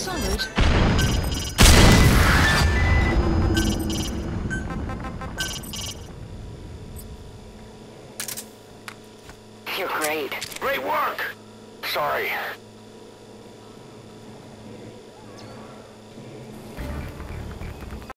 solid. You're great. Great work! Sorry.